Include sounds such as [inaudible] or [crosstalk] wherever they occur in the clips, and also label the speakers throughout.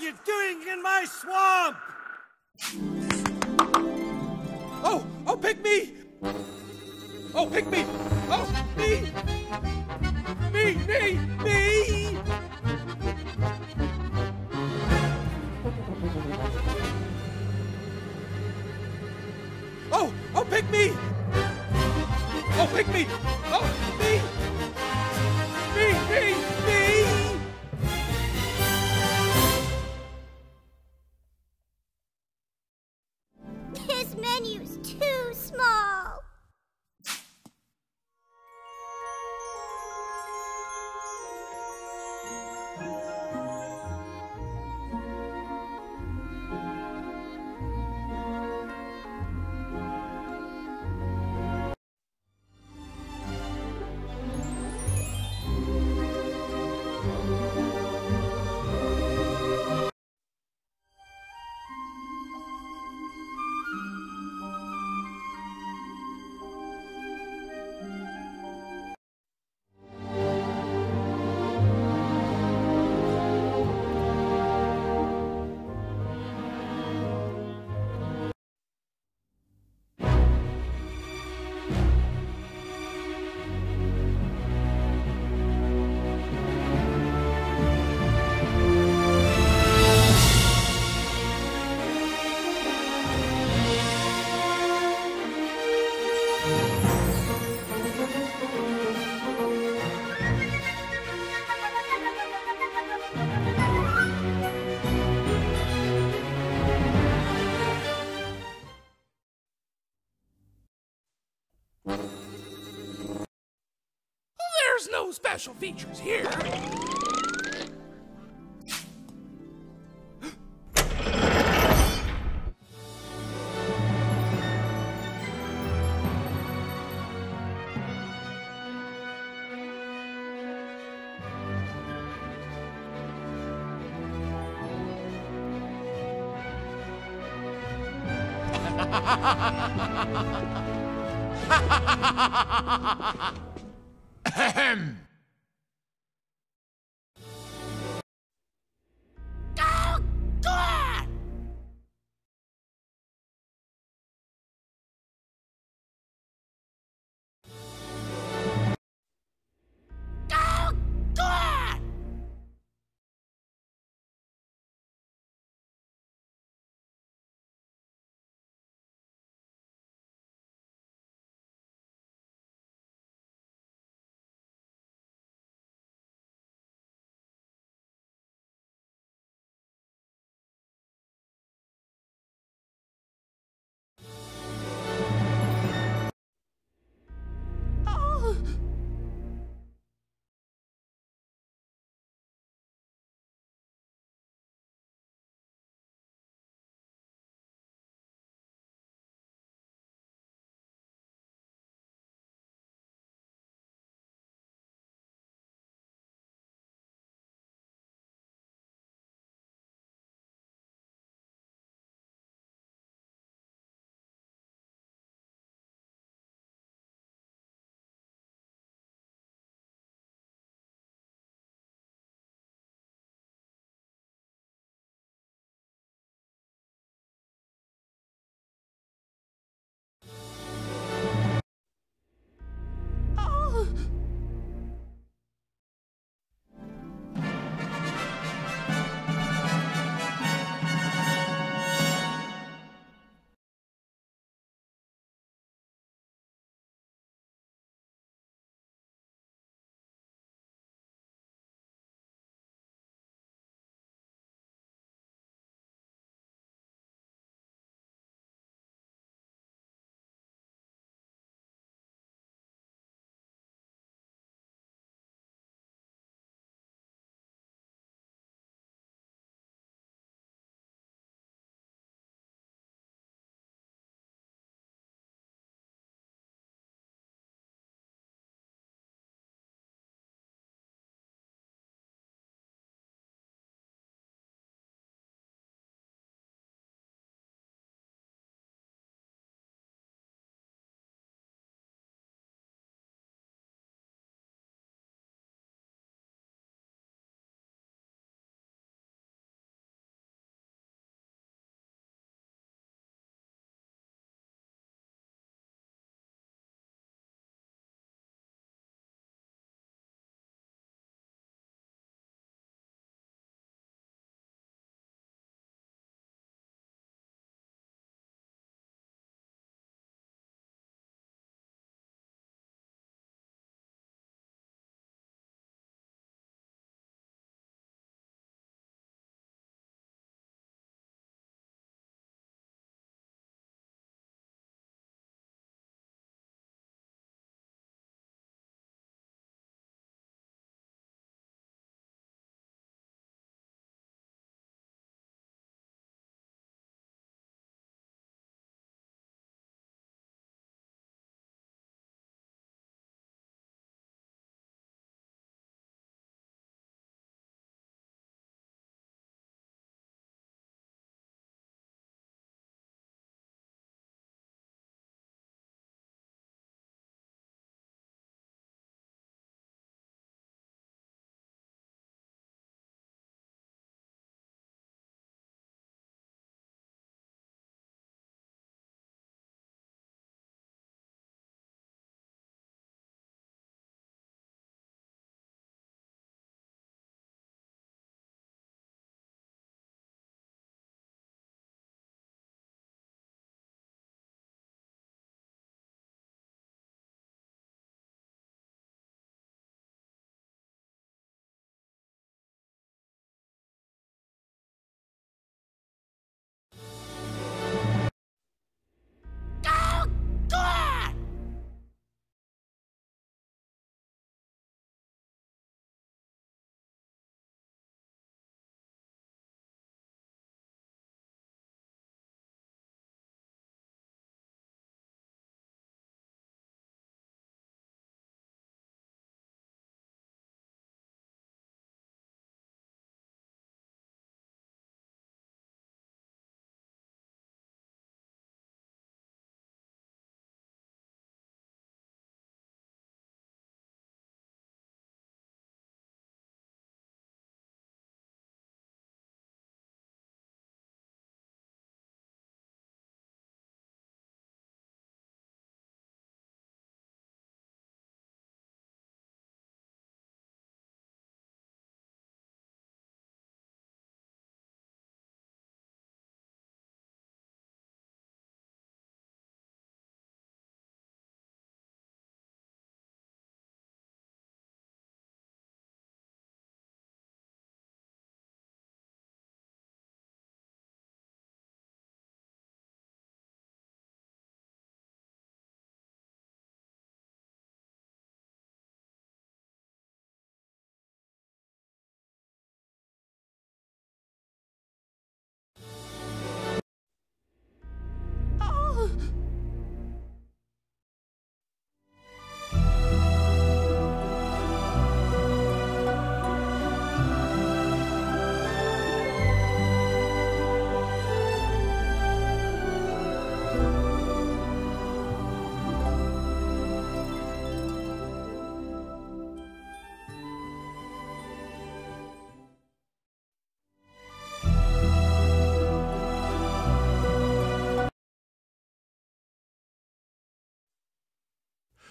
Speaker 1: you doing in my swamp?
Speaker 2: Oh, oh, pick me! Oh, pick me! Oh, me! Me, me, me! Oh, oh, pick me! Oh, pick me! Oh, me! Me, me, no special features here. [laughs] Ahem.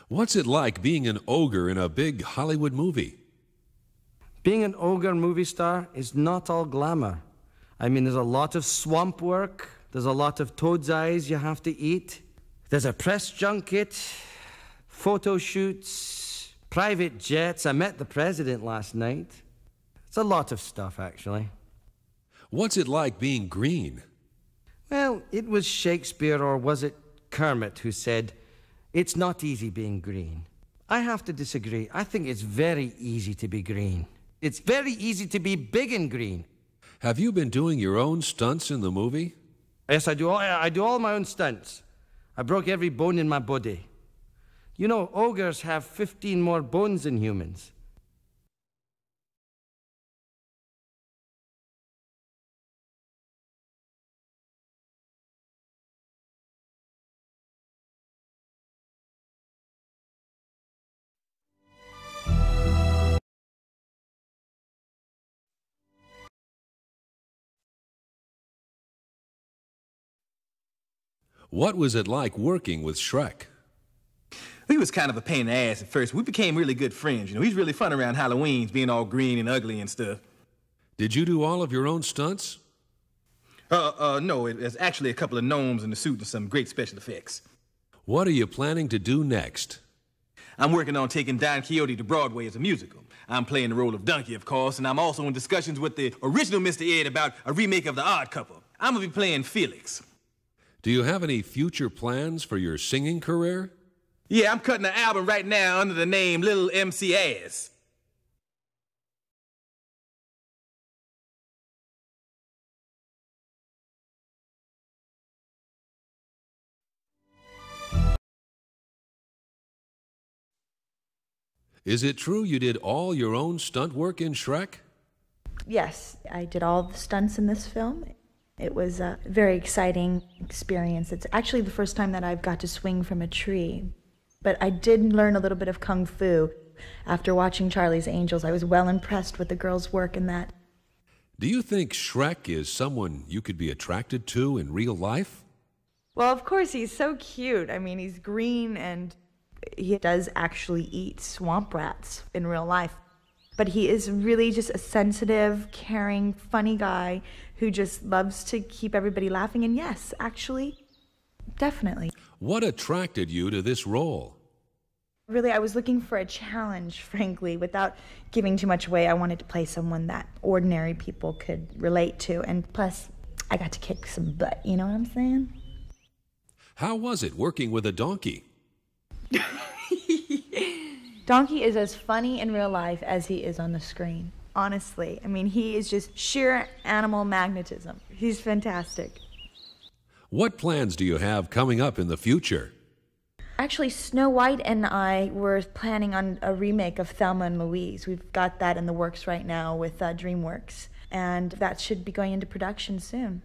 Speaker 3: What's it like being an ogre in a big Hollywood movie?
Speaker 1: Being an ogre movie star is not all glamour. I mean, there's a lot of swamp work, there's a lot of toad's eyes you have to eat, there's a press junket, photo shoots, private jets. I met the president last night. It's a lot of stuff, actually.
Speaker 3: What's it like being green?
Speaker 1: Well, it was Shakespeare, or was it Kermit, who said, It's not easy being green. I have to disagree. I think it's very easy to be green. It's very easy to be big and green.
Speaker 3: Have you been doing your own stunts in the movie?
Speaker 1: Yes, I do all, I do all my own stunts. I broke every bone in my body. You know, ogres have 15 more bones than humans.
Speaker 3: What was it like working with Shrek?
Speaker 2: He was kind of a pain in the ass at first. We became really good friends. You know, he's really fun around Halloween's, being all green and ugly and stuff.
Speaker 3: Did you do all of your own stunts?
Speaker 2: Uh, uh, no, it, it's actually a couple of gnomes in the suit and some great special effects.
Speaker 3: What are you planning to do next?
Speaker 2: I'm working on taking Don Quixote to Broadway as a musical. I'm playing the role of Donkey, of course, and I'm also in discussions with the original Mr. Ed about a remake of The Odd Couple. I'm gonna be playing Felix.
Speaker 3: Do you have any future plans for your singing career?
Speaker 2: Yeah, I'm cutting an album right now under the name Little MC Ass.
Speaker 3: Is it true you did all your own stunt work in Shrek?
Speaker 4: Yes, I did all the stunts in this film. It was a very exciting experience. It's actually the first time that I've got to swing from a tree. But I did learn a little bit of kung fu. After watching Charlie's Angels, I was well impressed with the girls' work in that.
Speaker 3: Do you think Shrek is someone you could be attracted to in real life?
Speaker 4: Well, of course, he's so cute. I mean, he's green and he does actually eat swamp rats in real life. But he is really just a sensitive, caring, funny guy who just loves to keep everybody laughing. And yes, actually, definitely.
Speaker 3: What attracted you to this role?
Speaker 4: Really, I was looking for a challenge, [laughs] frankly, without giving too much away. I wanted to play someone that ordinary people could relate to. And plus, I got to kick some butt, you know what I'm saying?
Speaker 3: How was it working with a donkey? [laughs]
Speaker 4: Donkey is as funny in real life as he is on the screen. Honestly, I mean, he is just sheer animal magnetism. He's fantastic.
Speaker 3: What plans do you have coming up in the future?
Speaker 4: Actually, Snow White and I were planning on a remake of Thelma and Louise. We've got that in the works right now with uh, DreamWorks, and that should be going into production soon.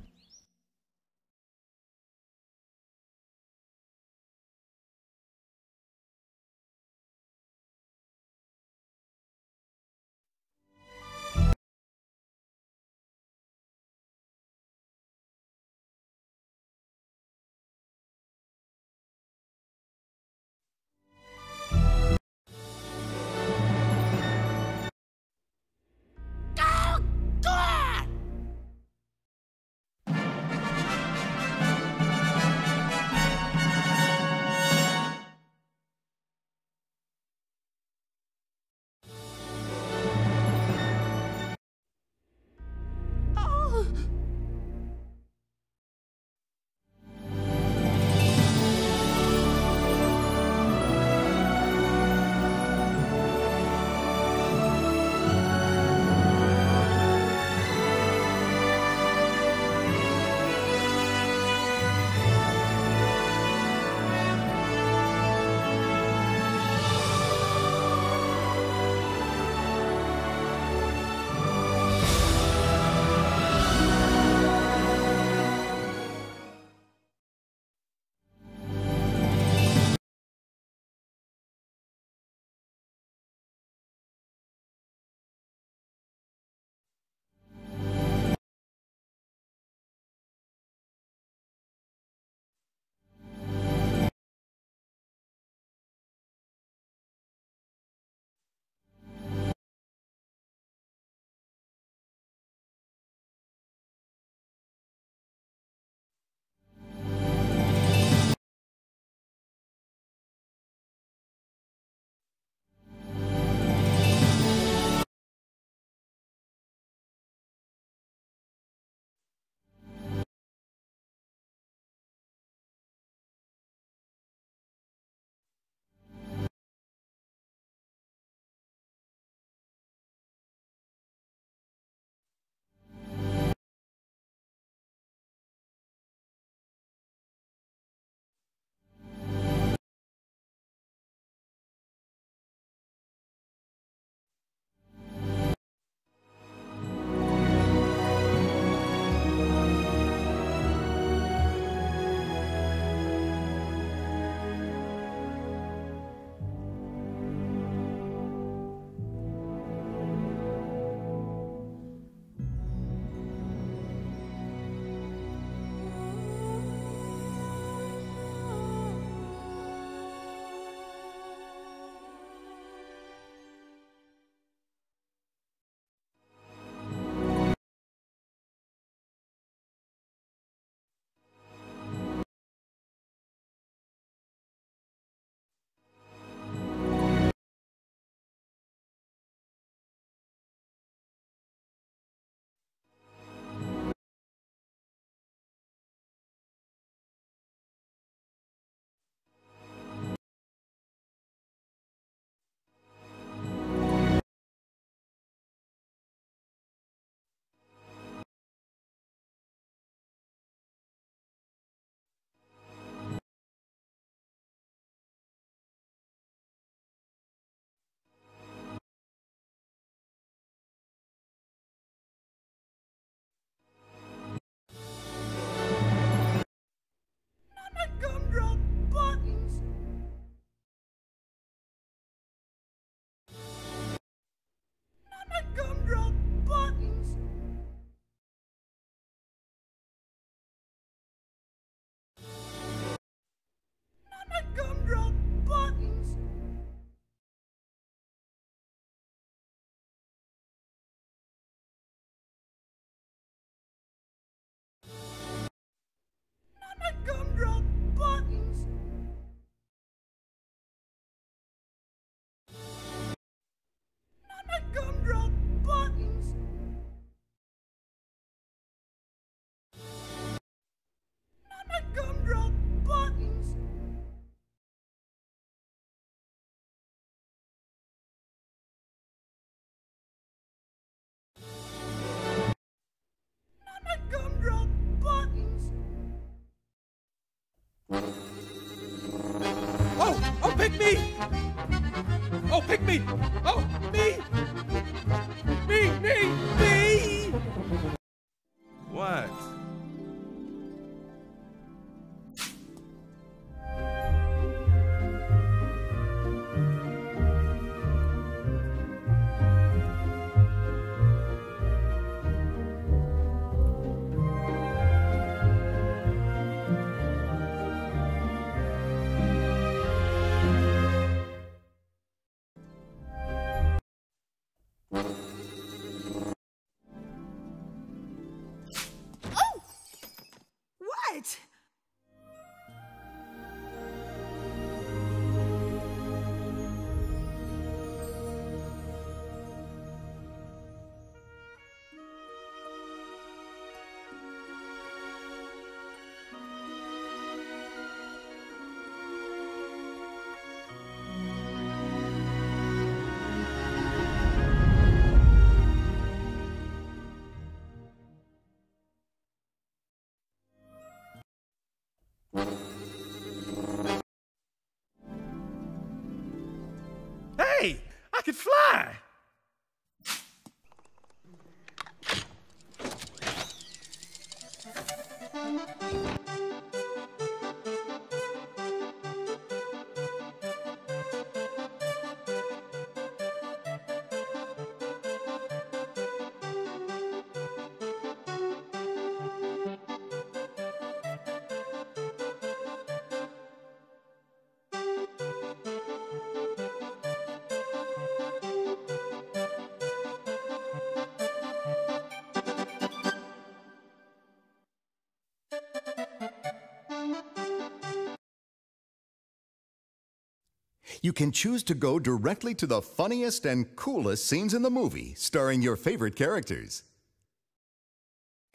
Speaker 5: Oh, oh, pick me! Oh, pick me! Oh, me!
Speaker 6: Hey, I could fly!
Speaker 7: You can choose to go directly to the funniest and coolest scenes in the movie, starring your favorite characters.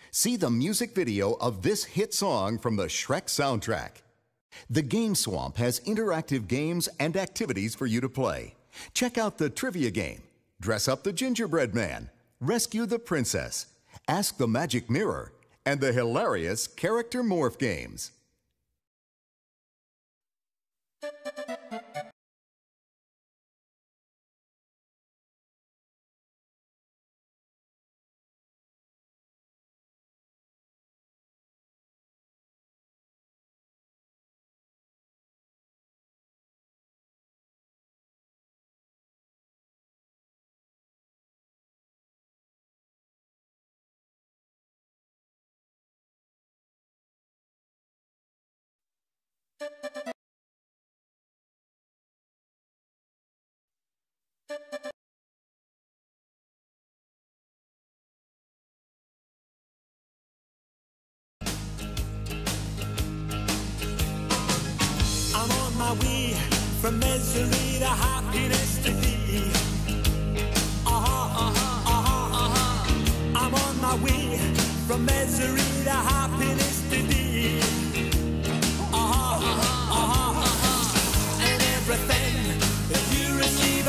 Speaker 7: See the music video of this hit song from the Shrek soundtrack. The Game Swamp has interactive games and activities for you to play. Check out the trivia game, dress up the gingerbread man, rescue the princess, ask the magic mirror, and the hilarious character morph games.
Speaker 6: I'm on my way from misery to happiness today. Uh-huh, uh-huh, uh-huh, uh-huh. I'm on my way from misery to happiness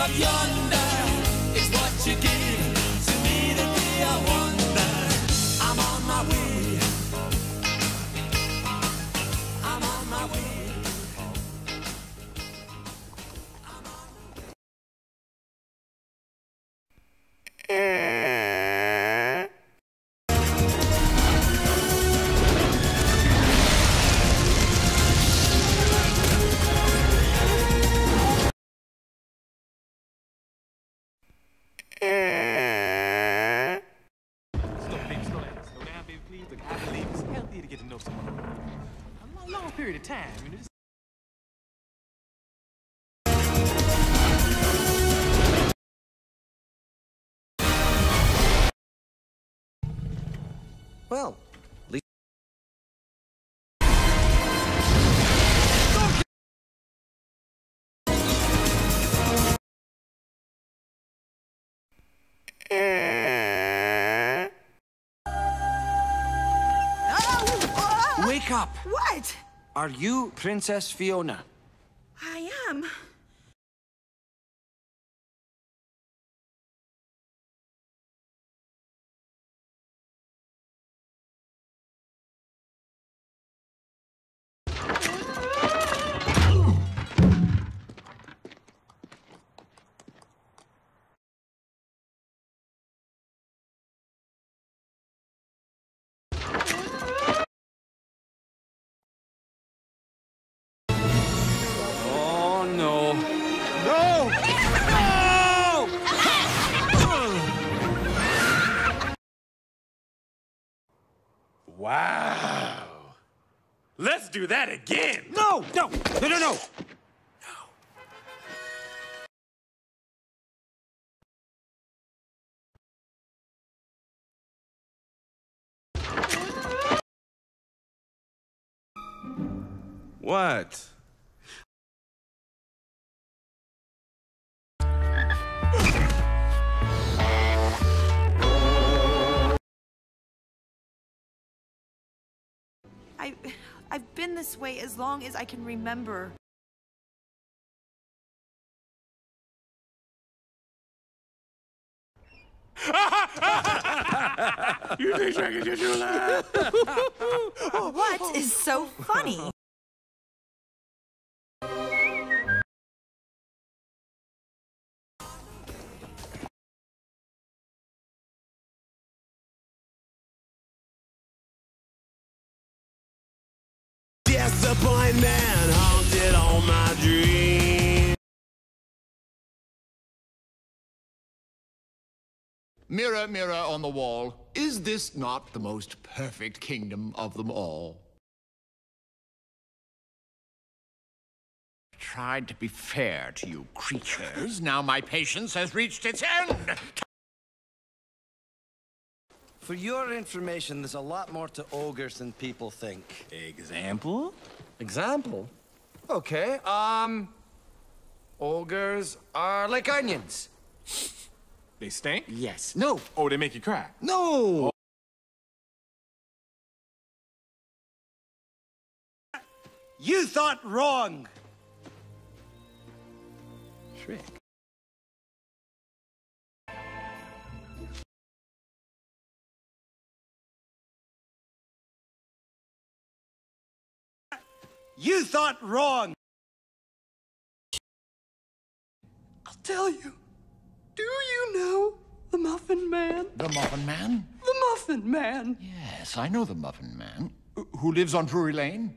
Speaker 6: receive up
Speaker 1: Well, at least. Wake up!
Speaker 4: What?
Speaker 1: Are you Princess Fiona?
Speaker 4: I am.
Speaker 5: Wow. Let's do that again.
Speaker 8: No, no, no, no, no.
Speaker 5: What?
Speaker 4: I, I've been this way as long as I can remember. [laughs]
Speaker 5: You think I get you laugh?
Speaker 4: What is so funny?
Speaker 9: Mirror, mirror on the wall, is this not the most perfect kingdom of them all? I tried to be fair to you creatures. Now my patience has reached its end.
Speaker 1: For your information, there's a lot more to ogres than people think.
Speaker 2: Example?
Speaker 1: Example? Okay, um. Ogres are like onions.
Speaker 2: They stink?
Speaker 1: Yes. No.
Speaker 2: Oh, they make you cry.
Speaker 1: No! You thought wrong!
Speaker 2: Shrek.
Speaker 1: You thought wrong! I'll tell you. Do you know the Muffin Man?
Speaker 9: The Muffin Man?
Speaker 1: The Muffin Man!
Speaker 9: Yes, I know the Muffin Man. Who lives on Drury Lane?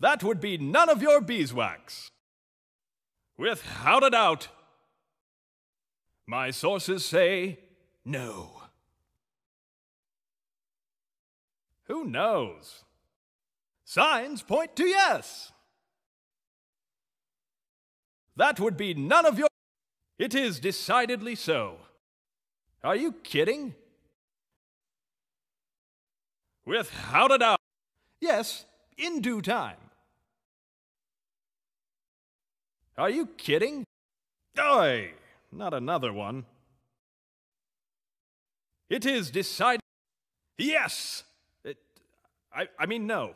Speaker 10: That would be none of your beeswax. Without a doubt. My sources say no. Who knows? Signs point to yes. That would be none of your. It is decidedly so. Are you kidding? Without a doubt. Yes, in due time. Are you kidding? Oi, not another one. It is decided. Yes! It, I, I mean, no.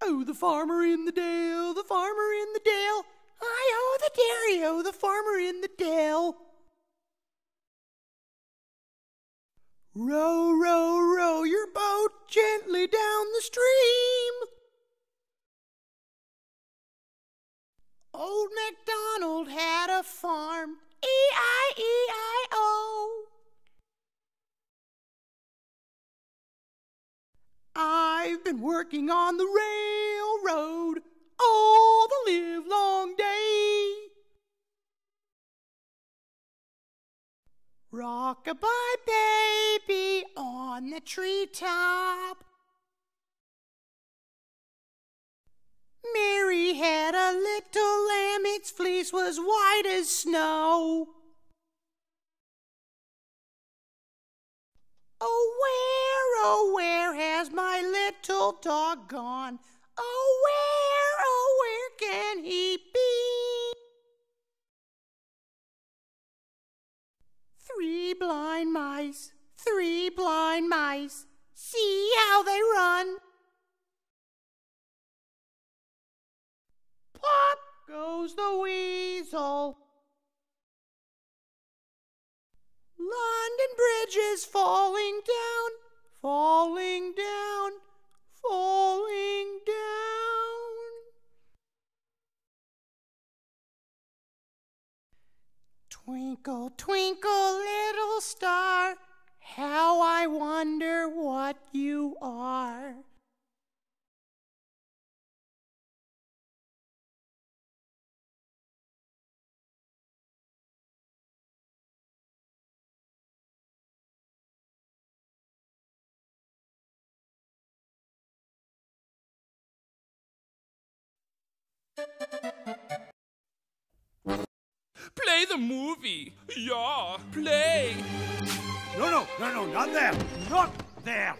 Speaker 11: Oh, the farmer in the dale, the farmer in the dale. I oh the dairy, oh the farmer in the dale. Row, row, row your boat gently down the stream. Old MacDonald had a farm, E-I-E-I-O. I've been working on the railroad all the live long day. Rockabye baby on the treetop. Mary had a little lamb, its fleece was white as snow. Oh, where, oh, where has my little dog gone? Oh, where, oh, where can he be? Three blind mice, three blind mice, see how they run. Pop goes the weasel. London Bridge is falling down, falling down, Twinkle, twinkle, little star, how I wonder what you are. [laughs]
Speaker 5: Play the movie. Yeah, play.
Speaker 12: No, no, no, no, not there. Not there.